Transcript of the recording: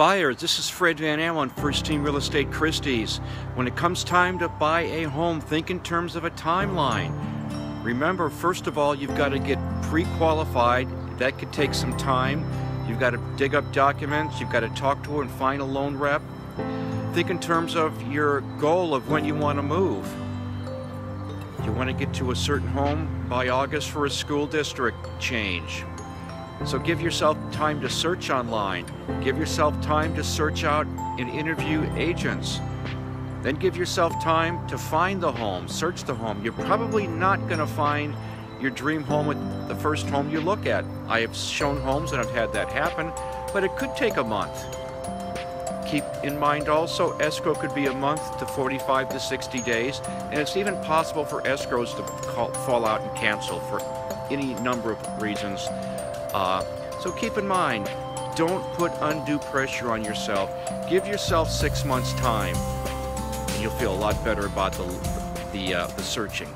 Buyers, this is Fred Van Allen, First Team Real Estate Christie's. When it comes time to buy a home, think in terms of a timeline. Remember, first of all, you've got to get pre-qualified. That could take some time. You've got to dig up documents. You've got to talk to and find a loan rep. Think in terms of your goal of when you want to move. You want to get to a certain home by August for a school district change. So give yourself time to search online. Give yourself time to search out and interview agents. Then give yourself time to find the home, search the home. You're probably not going to find your dream home with the first home you look at. I have shown homes and I've had that happen, but it could take a month. Keep in mind also, escrow could be a month to 45 to 60 days, and it's even possible for escrows to call, fall out and cancel for any number of reasons. Uh, so keep in mind, don't put undue pressure on yourself. Give yourself six months time, and you'll feel a lot better about the the, uh, the searching.